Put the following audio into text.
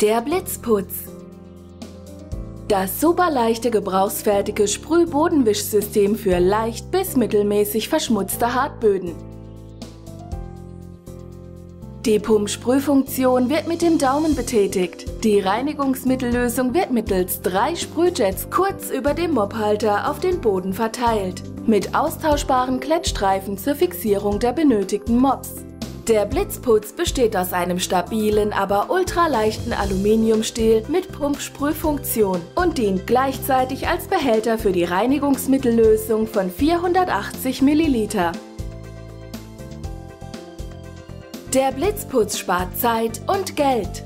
Der Blitzputz. Das super leichte gebrauchsfertige Sprühbodenwischsystem für leicht bis mittelmäßig verschmutzte Hartböden. Die Pumpsprühfunktion wird mit dem Daumen betätigt. Die Reinigungsmittellösung wird mittels drei Sprühjets kurz über dem Mobhalter auf den Boden verteilt, mit austauschbaren Klettstreifen zur Fixierung der benötigten Mops. Der Blitzputz besteht aus einem stabilen, aber ultraleichten Aluminiumstiel mit Pumpsprühfunktion und dient gleichzeitig als Behälter für die Reinigungsmittellösung von 480 Milliliter. Der Blitzputz spart Zeit und Geld.